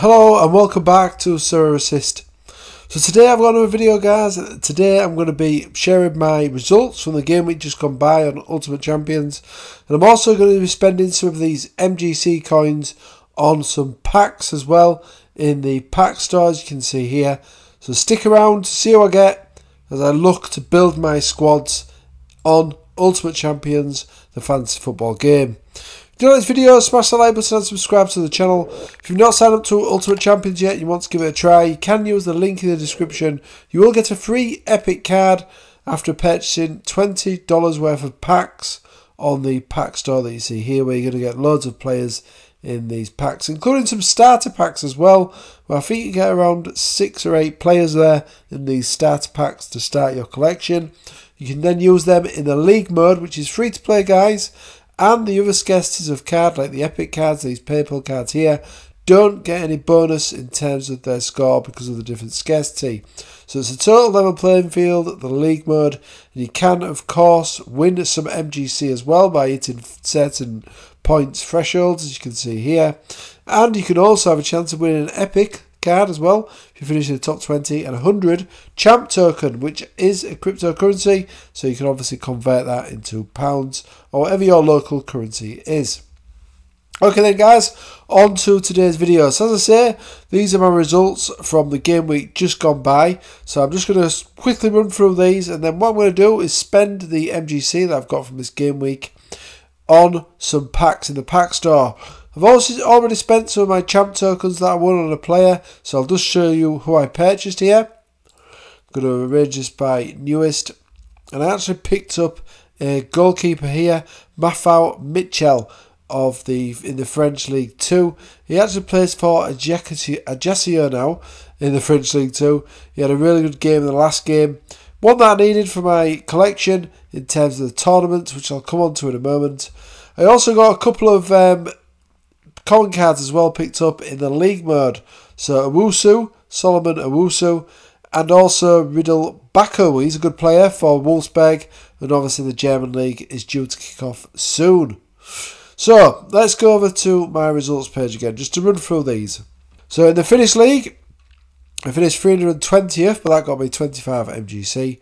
Hello and welcome back to Sorare Assist. So today I've got another video guys. Today I'm going to be sharing my results from the game week just gone by on Ultimate Champions. And I'm also going to be spending some of these MGC coins on some packs as well in the pack store as you can see here. So stick around to see what I get as I look to build my squads on Ultimate Champions, the fantasy football game. If you like this video, smash the like button and subscribe to the channel. If you've not signed up to Ultimate Champions yet and you want to give it a try, you can use the link in the description. You will get a free Epic card after purchasing $20 worth of packs on the pack store that you see here, where you're going to get loads of players in these packs, including some starter packs as well. Where I think you get around six or eight players there in these starter packs to start your collection. You can then use them in the league mode, which is free to play, guys and the other scarcities of cards like the epic cards, these purple cards here, don't get any bonus in terms of their score because of the different scarcity. So it's a total level playing field, the league mode, and you can of course win some MGC as well by hitting certain points thresholds as you can see here. And you can also have a chance of winning an epic card as well. If you finish in the top 20 and 100 champ token which is a cryptocurrency. So you can obviously convert that into pounds or whatever your local currency is. Okay then guys on to today's video. So as I say these are my results from the game week just gone by. So I'm just going to quickly run through these and then what I'm going to do is spend the MGC that I've got from this game week on some packs in the pack store I've also already spent some of my champ tokens that I won on a player, so I'll just show you who I purchased here. I'm going to arrange this by newest, and I actually picked up a goalkeeper here, Mathieu Michel of the in the French League Two. He actually plays for Ajaccio now in the French League Two. He had a really good game in the last game. One that I needed for my collection in terms of the tournament, which I'll come on to in a moment. I also got a couple of um, Common cards as well picked up in the league mode. So Owusu, Solomon Owusu, and also Ridle Baku. He's a good player for Wolfsburg, and obviously the German league is due to kick off soon. So let's go over to my results page again, just to run through these. So in the Finnish league, I finished 320th, but that got me 25 MGC.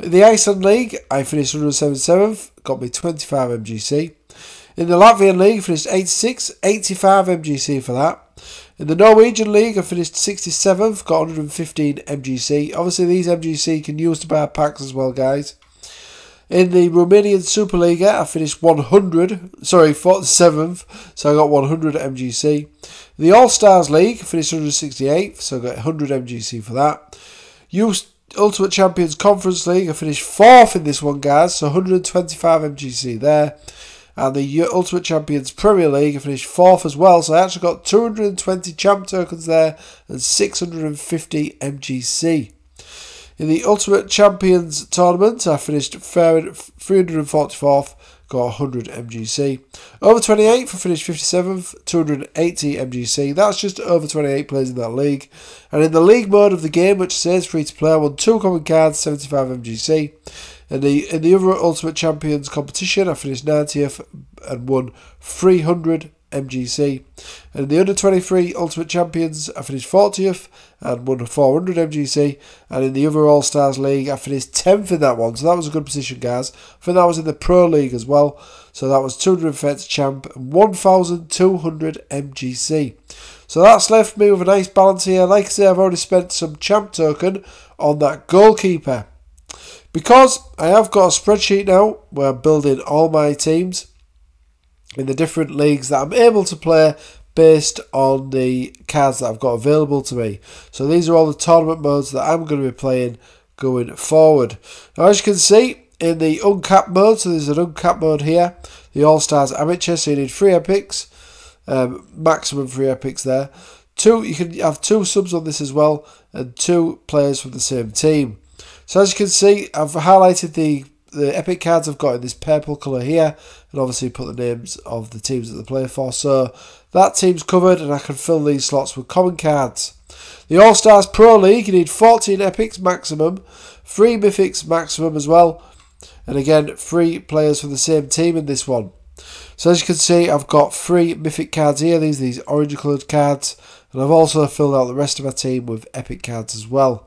In the Iceland League, I finished 177th, got me 25 MGC. In the Latvian League, I finished 86, 85 MGC for that. In the Norwegian League, I finished 67th, got 115 MGC. Obviously, these MGC can use to buy packs as well, guys. In the Romanian Superliga, I finished 100, sorry, 47th, so I got 100 MGC. The All Stars League, I finished 168th, so I got 100 MGC for that. Youth Ultimate Champions Conference League, I finished 4th in this one, guys, so 125 MGC there and the Ultimate Champions Premier League. I finished fourth as well, so I actually got 220 champ tokens there and 650 MGC. In the Ultimate Champions tournament, I finished 344th, got 100 MGC. Over 28, I finished 57th, 280 MGC. That's just over 28 players in that league. And in the league mode of the game, which says free to play, I won two common cards, 75 MGC. In the in the other Ultimate Champions competition, I finished 90th and won 300 MGC. And in the under 23 Ultimate Champions, I finished 40th and won 400 MGC. And in the other All Stars League, I finished 10th in that one. So that was a good position, guys. I think that was in the Pro League as well. So that was 230 champ and 1,200 MGC. So that's left me with a nice balance here. Like I say, I've already spent some champ token on that goalkeeper. Because I have got a spreadsheet now where I'm building all my teams in the different leagues that I'm able to play based on the cards that I've got available to me. So these are all the tournament modes that I'm going to be playing going forward. Now as you can see in the uncapped mode, so there's an uncapped mode here, the All Stars Amateur, so you need three epics, um, maximum three epics there. Two, you can have two subs on this as well, and two players from the same team. So as you can see, I've highlighted the, the epic cards I've got in this purple colour here, and obviously put the names of the teams that they play for. So that team's covered, and I can fill these slots with common cards. The All Stars Pro League, you need 14 epics maximum, 3 mythics maximum as well, and again, three players from the same team in this one. So as you can see, I've got three mythic cards here. These these orange coloured cards. And I've also filled out the rest of my team with epic cards as well.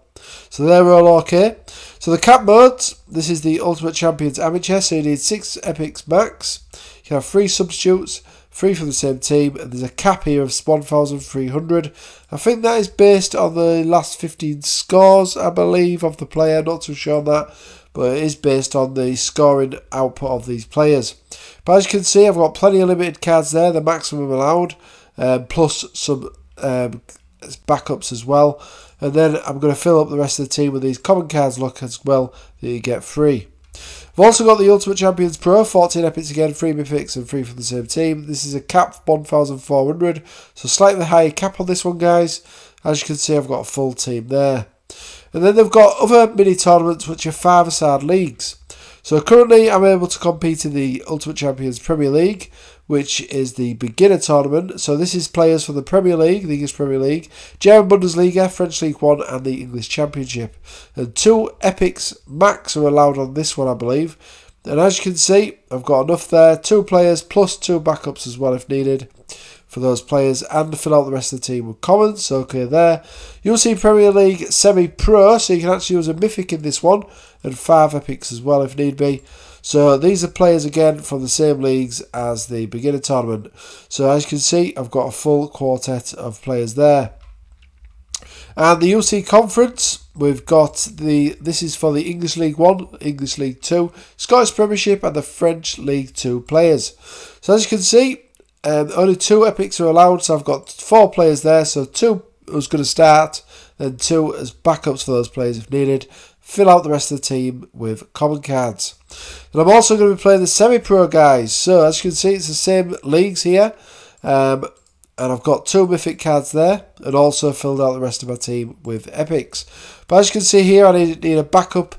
So they're all okay. So the cap modes, this is the Ultimate Champions Amateur. So you need six epics max. You can have three substitutes, three from the same team. And there's a cap here of 1,300. I think that is based on the last 15 scores, I believe, of the player. Not too sure on that but it is based on the scoring output of these players. But as you can see, I've got plenty of limited cards there, the maximum allowed, um, plus some um, backups as well. And then I'm going to fill up the rest of the team with these common cards look as well that you get free. I've also got the Ultimate Champions Pro, 14 epics again, 3 mythics and 3 from the same team. This is a cap 1400, so slightly higher cap on this one guys. As you can see I've got a full team there. And then they've got other mini tournaments which are five-a-side leagues. So currently I'm able to compete in the Ultimate Champions Premier League, which is the beginner tournament. So this is players from the Premier League, the English Premier League, German Bundesliga, French League One, and the English Championship. And two epics max are allowed on this one, I believe. And as you can see, I've got enough there. Two players plus two backups as well if needed for those players and fill out the rest of the team with comments. Okay, there. You'll see Premier League Semi Pro, so you can actually use a mythic in this one and five epics as well if need be. So these are players again from the same leagues as the beginner tournament. So as you can see, I've got a full quartet of players there. And the UC conference, we've got the this is for the English League One, English League Two, Scottish Premiership, and the French League Two players. So as you can see, um, only two epics are allowed, so I've got four players there. So two who's going to start, then two as backups for those players if needed. Fill out the rest of the team with common cards. And I'm also going to be playing the semi-pro guys. So as you can see, it's the same leagues here. Um, and I've got two mythic cards there and also filled out the rest of my team with epics. But as you can see here, I need, need a backup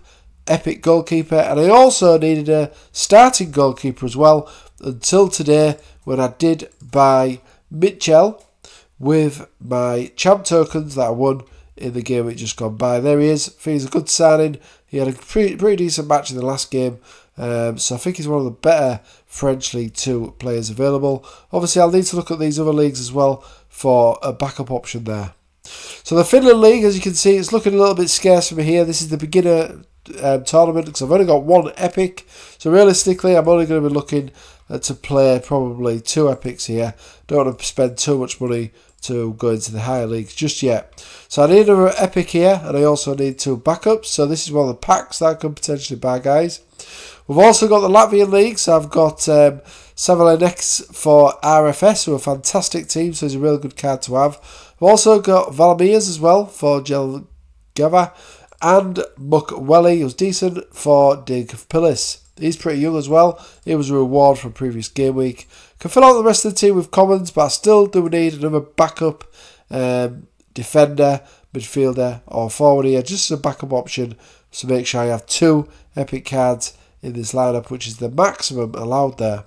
epic goalkeeper and I also needed a starting goalkeeper as well until today when I did buy Michel with my champ tokens that I won in the game it just gone by. There he is. I think he's a good signing. He had a pretty, pretty decent match in the last game. Um, so I think he's one of the better French League 2 players available. Obviously, I'll need to look at these other leagues as well for a backup option there. So the Finland League, as you can see, it's looking a little bit scarce from here. This is the beginner um, tournament because I've only got one epic. So realistically, I'm only going to be looking uh, to play probably two epics here. Don't want to spend too much money to go into the higher leagues just yet. So I need another epic here, and I also need two backups. So this is one of the packs that I could potentially buy, guys. We've also got the Latvian league, so I've got um, Savaļnieks for RFS, who are a fantastic team, so it's a really good card to have. I've also got Valmiers as well for Jelgava, and Mukweli, who's decent for Daugavpils. He's pretty young as well. He was a reward from previous game week. Can fill out the rest of the team with commons, but I still do need another backup um, defender, midfielder, or forward here, just as a backup option. So make sure I have two epic cards in this lineup, which is the maximum allowed there.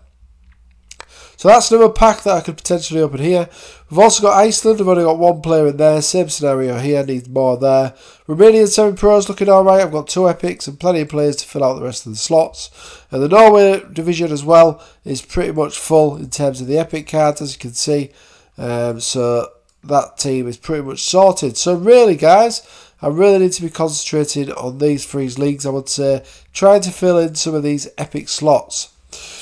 So that's another pack that I could potentially open here. We've also got Iceland. I've only got one player in there. Same scenario here. Needs more there. Romanian 7 Pros looking alright. I've got two epics and plenty of players to fill out the rest of the slots. And the Norway division as well is pretty much full in terms of the epic cards, as you can see. Um, so that team is pretty much sorted. So really, guys, I really need to be concentrating on these three leagues, I would say. Trying to fill in some of these epic slots.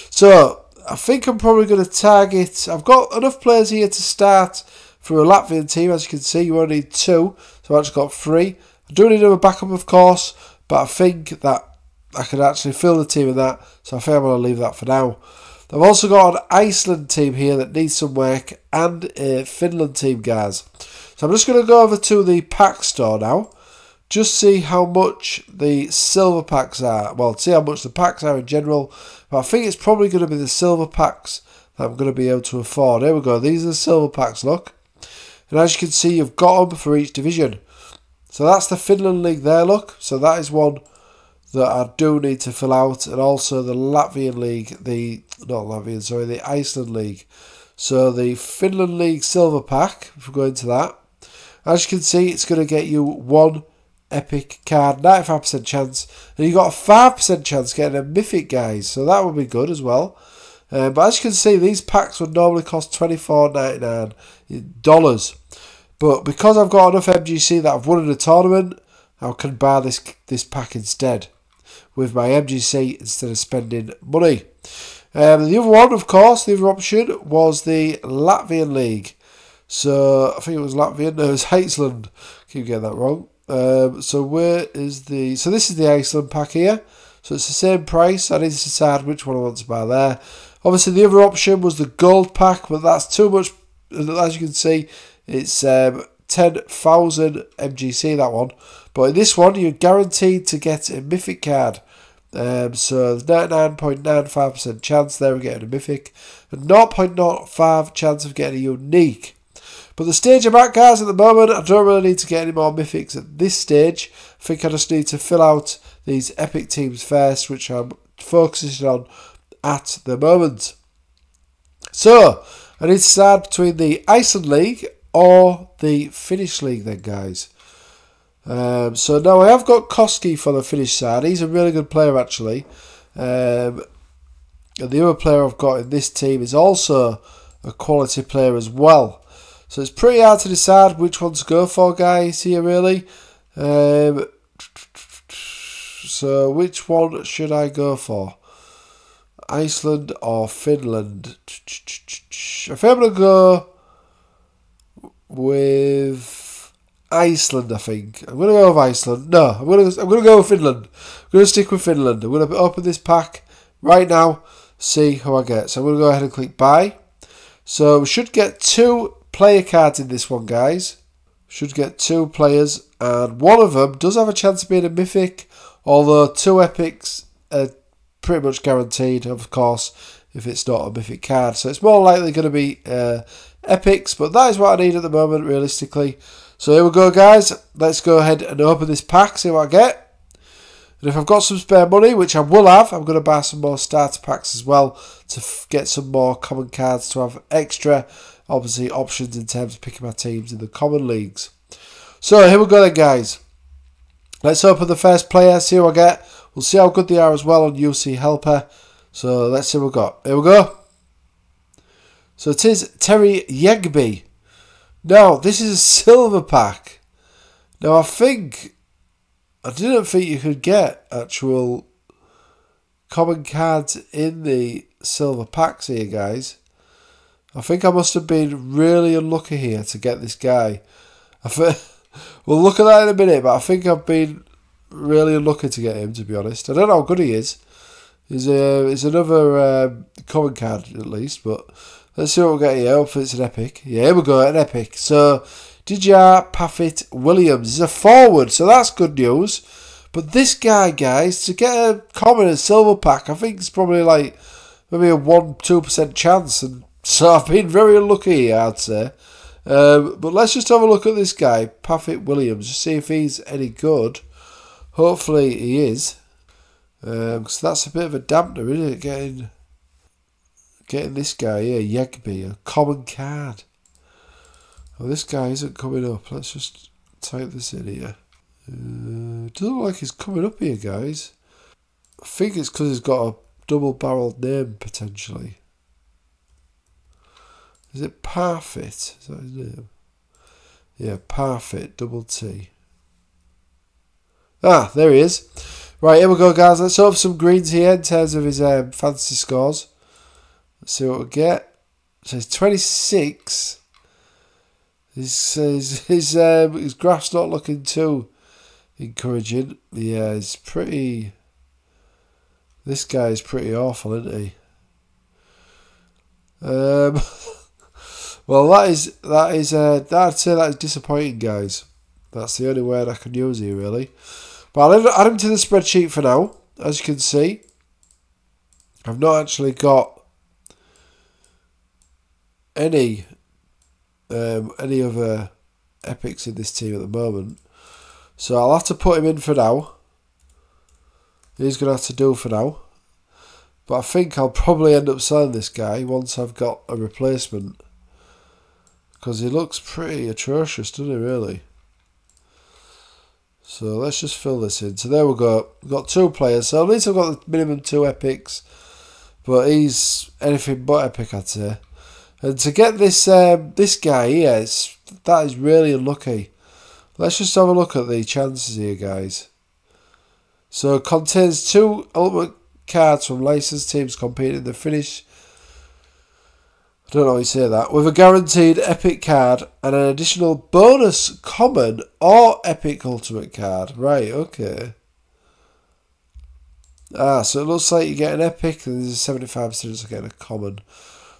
So, I think I'm probably going to target. I've got enough players here to start for a Latvian team. As you can see, you only need two, so I've just got three. I do need a backup, of course, but I think that I can actually fill the team with that, so I think I'm going to leave that for now. I've also got an Iceland team here that needs some work and a Finland team, guys. So I'm just going to go over to the pack store now just see how much the silver packs are. Well, see how much the packs are in general. But I think it's probably going to be the silver packs that I'm going to be able to afford. There we go. These are the silver packs, look. And as you can see, you've got them for each division. So that's the Finland League there, look. So that is one that I do need to fill out. And also the Latvian League, the, not Latvian, sorry, the Iceland League. So the Finland League silver pack, if we go into that. As you can see, it's going to get you one epic card, 95% chance. And you got a 5% chance getting a mythic, guys. So that would be good as well. Uh, but as you can see, these packs would normally cost twenty four ninety nine dollars. But because I've got enough MGC that I've won in a tournament, I can buy this this pack instead with my MGC instead of spending money. Um, the other one, of course, the other option was the Latvian League. So I think it was Latvian. No, it was Iceland. Keep getting that wrong. Um, so where is the? So this is the Iceland pack here. So it's the same price. I need to decide which one I want to buy there. Obviously, the other option was the gold pack, but that's too much. As you can see, it's um, 10,000 MGC, that one. But in this one, you're guaranteed to get a mythic card. Um, so 99.95% chance there of getting a mythic, and 0.05 chance of getting a unique. But the stage at, guys, at the moment, I don't really need to get any more mythics at this stage. I think I just need to fill out these epic teams first, which I'm focusing on at the moment. So, I need to decide between the Iceland League or the Finnish League then, guys. Um, so now I have got Koski for the Finnish side. He's a really good player, actually. Um, and the other player I've got in this team is also a quality player as well. So it's pretty hard to decide which one to go for, guys, here, really. Um, so which one should I go for? Iceland or Finland? I think I'm going to go with Iceland, I think. I'm going to go with Iceland. No, I'm going to, I'm going to go with Finland. I'm going to stick with Finland. I'm going to open this pack right now, see who I get. So I'm going to go ahead and click buy. So we should get two player cards in this one, guys. Should get two players, and one of them does have a chance of being a mythic, although two epics are pretty much guaranteed, of course, if it's not a mythic card. So it's more likely going to be uh, epics, but that is what I need at the moment, realistically. So here we go, guys. Let's go ahead and open this pack, see what I get. And if I've got some spare money, which I will have, I'm going to buy some more starter packs as well to get some more common cards to have extra, obviously, options in terms of picking my teams in the common leagues. So here we go then, guys. Let's open the first player, see what I get. We'll see how good they are as well on UC Helper. So let's see what we've got. Here we go. So it is Terry Yegby. Now, this is a silver pack. Now, I think... I didn't think you could get actual common cards in the silver packs here, guys. I think I must have been really unlucky here to get this guy. I think, we'll look at that in a minute, but I think I've been really unlucky to get him, to be honest. I don't know how good he is. He's, a, he's another um, common card, at least, but let's see what we get here. Hopefully it's an epic. Yeah, here we go, an epic. So, Dija Parfitt Williams is a forward, so that's good news. But this guy, guys, to get a common and silver pack, I think it's probably like maybe a 1 2% chance. And so I've been very unlucky I'd say. Um, but let's just have a look at this guy, Parfitt Williams, to see if he's any good. Hopefully he is. Um, that's a bit of a dampener, isn't it? Getting getting this guy here, Yegby, a common card. Oh, this guy isn't coming up. Let's just type this in here. Uh, doesn't look like he's coming up here, guys. I think it's because he's got a double-barreled name, potentially. Is it Parfit? Is that his name? Yeah, Parfit, double T. Ah, there he is. Right, here we go, guys. Let's have some greens here in terms of his um, fantasy scores. Let's see what we get. So he's 26. His, his, his, um, his graph's not looking too encouraging. Yeah, he's pretty... This guy is pretty awful, isn't he? Um, well, that is that is uh, I'd say that is disappointing, guys. That's the only word I can use here, really. But I'll add him to the spreadsheet for now. As you can see, I've not actually got any um, any other epics in this team at the moment. So I'll have to put him in for now. He's going to have to do for now. But I think I'll probably end up selling this guy once I've got a replacement. Because he looks pretty atrocious, doesn't he, really? So let's just fill this in. So there we go. We've got two players. So at least I've got the minimum two epics. but he's anything but epic, I'd say. And to get this um, this guy here, that is really unlucky. Let's just have a look at the chances here, guys. So contains two ultimate cards from licensed teams competing in the finish. I don't know how you say that. With a guaranteed epic card and an additional bonus common or epic ultimate card. Right, okay. Ah, so it looks like you get an epic and there's a 75% chance of getting a common.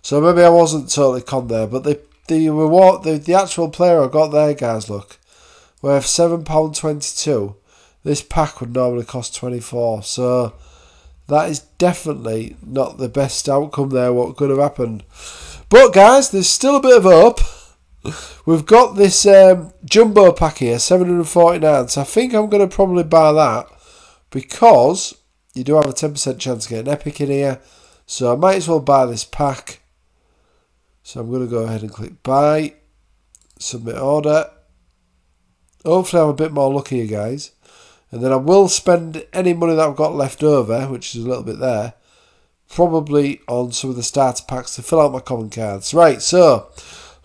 So maybe I wasn't totally con there, but the the reward the, the actual player I got there, guys, look. Worth seven pound twenty two. This pack would normally cost twenty four, so that is definitely not the best outcome there, what could have happened. But guys, there's still a bit of hope. We've got this um, jumbo pack here, 749. So I think I'm going to probably buy that because you do have a 10% chance to get an epic in here. So I might as well buy this pack. So I'm going to go ahead and click buy, submit order. Hopefully I'm a bit more lucky, you guys. And then I will spend any money that I've got left over, which is a little bit there, probably on some of the starter packs to fill out my common cards. Right, so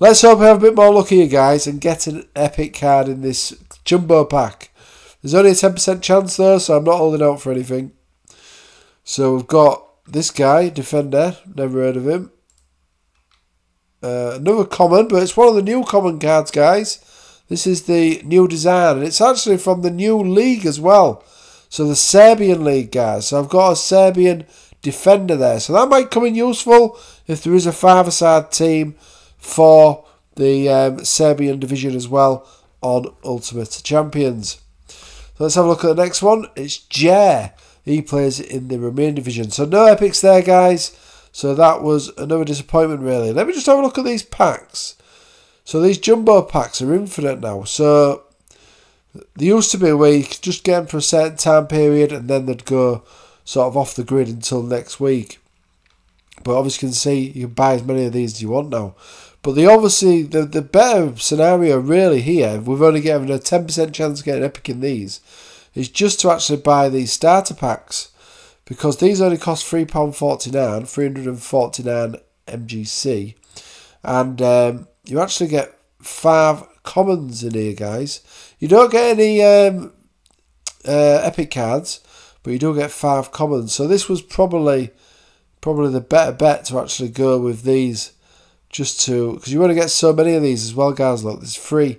let's hope I have a bit more luck here, guys, and get an epic card in this jumbo pack. There's only a 10% chance, though, so I'm not holding out for anything. So we've got this guy, Defender, never heard of him. Uh, another common, but it's one of the new common cards, guys. This is the new design, and it's actually from the new league as well. So the Serbian league, guys. So I've got a Serbian defender there. So that might come in useful if there is a five-a-side team for the um, Serbian division as well on Ultimate Champions. So let's have a look at the next one. It's Jer. He plays in the Romanian division. So no epics there, guys. So that was another disappointment, really. Let me just have a look at these packs. So these jumbo packs are infinite now. So they used to be where you could just get them for a certain time period and then they'd go sort of off the grid until next week. But obviously you can see you can buy as many of these as you want now. But the obviously the the better scenario really here, we've only given a ten percent chance of getting epic in these, is just to actually buy these starter packs. Because these only cost £3.49, 349 MGC. And um, you actually get five commons in here, guys. You don't get any um, uh, epic cards, but you do get five commons. So this was probably probably the better bet to actually go with these just to because you want to get so many of these as well guys. Look there's three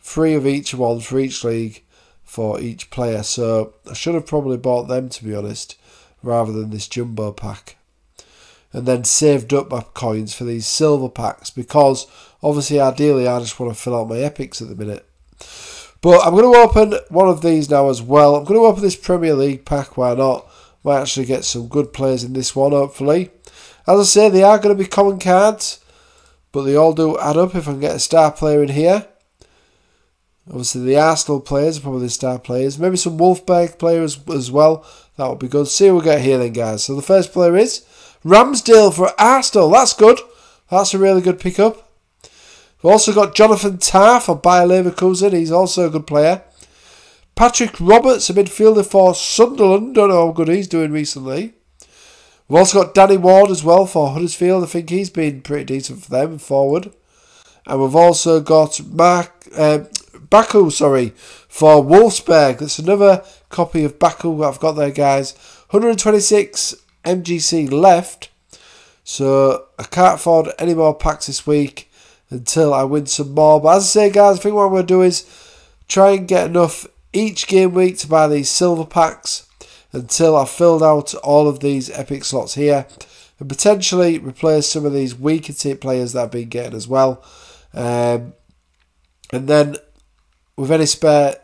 three of each one for each league for each player. So I should have probably bought them to be honest rather than this jumbo pack. And then saved up my coins for these silver packs because obviously ideally I just want to fill out my epics at the minute but I'm going to open one of these now as well. I'm going to open this Premier League pack, why not? Might actually get some good players in this one, hopefully. As I say, they are going to be common cards, but they all do add up if I can get a star player in here. Obviously, the Arsenal players are probably the star players. Maybe some Wolfsburg players as well. That would be good. See what we get here then, guys. So the first player is Ramsdale for Arsenal. That's good. That's a really good pickup. We've also got Jonathan Tah for Bayer Leverkusen. He's also a good player. Patrick Roberts, a midfielder for Sunderland. Don't know how good he's doing recently. We've also got Danny Ward as well for Huddersfield. I think he's been pretty decent for them forward. And we've also got Mark uh, Baku, sorry, for Wolfsburg. That's another copy of Baku I've got there, guys. 126 MGC left. So I can't afford any more packs this week until I win some more. But as I say, guys, I think what I'm going to do is try and get enough each game week to buy these silver packs until I've filled out all of these epic slots here and potentially replace some of these weaker tip players that I've been getting as well. Um, and then with any spare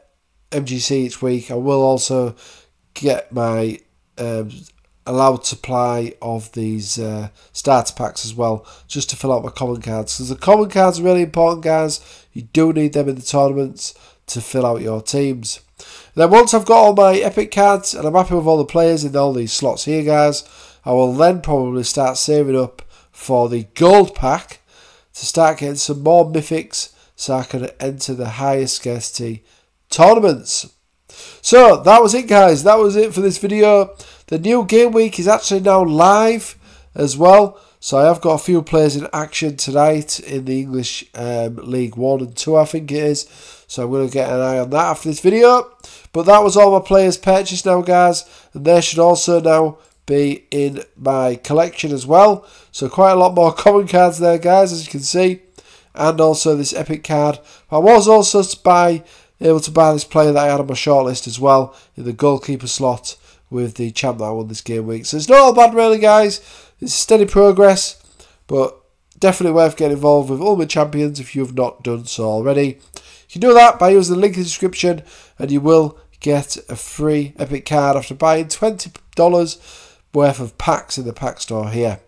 MGC each week, I will also get my um, allowed supply of these uh, starter packs as well, just to fill out my common cards. Because the common cards are really important, guys. You do need them in the tournaments to fill out your teams. then once I've got all my epic cards and I'm happy with all the players in all these slots here, guys, I will then probably start saving up for the gold pack to start getting some more mythics so I can enter the highest scarcity tournaments. So that was it guys, that was it for this video. The new game week is actually now live. as well. So I have got a few players in action tonight in the English um, League 1 and 2 I think it is. So I'm going to get an eye on that after this video. But that was all my players purchased now guys. And they should also now be in my collection as well. So quite a lot more common cards there guys as you can see. And also this epic card. I was also buy, able to buy this player that I had on my shortlist as well in the goalkeeper slot with the champ that I won this game week. So it's not all bad really guys. It's steady progress, but definitely worth getting involved with all Ultimate Champions if you have not done so already. You can do that by using the link in the description and you will get a free Epic card after buying $20 worth of packs in the pack store here.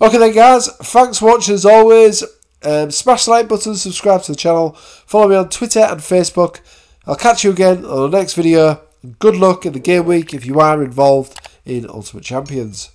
Okay then guys, thanks for watching as always. Um, smash the like button, subscribe to the channel, follow me on Twitter and Facebook. I'll catch you again on the next video. Good luck in the game week if you are involved in Ultimate Champions.